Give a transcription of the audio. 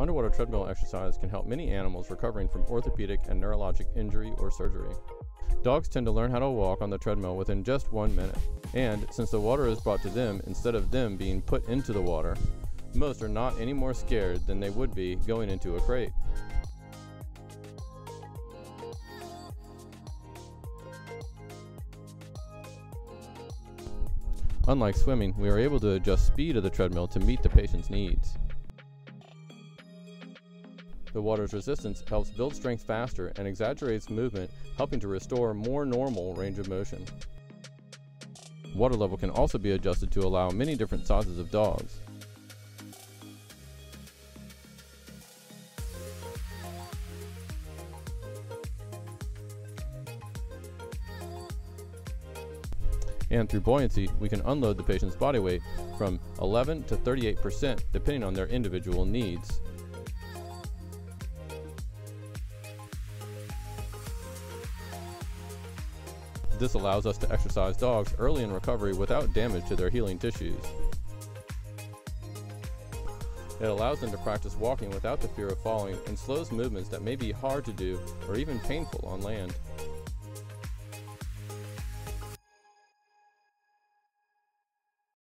Underwater treadmill exercise can help many animals recovering from orthopedic and neurologic injury or surgery. Dogs tend to learn how to walk on the treadmill within just one minute, and since the water is brought to them instead of them being put into the water, most are not any more scared than they would be going into a crate. Unlike swimming, we are able to adjust speed of the treadmill to meet the patient's needs. The water's resistance helps build strength faster and exaggerates movement, helping to restore more normal range of motion. Water level can also be adjusted to allow many different sizes of dogs. And through buoyancy, we can unload the patient's body weight from 11 to 38% depending on their individual needs. This allows us to exercise dogs early in recovery without damage to their healing tissues. It allows them to practice walking without the fear of falling and slows movements that may be hard to do or even painful on land.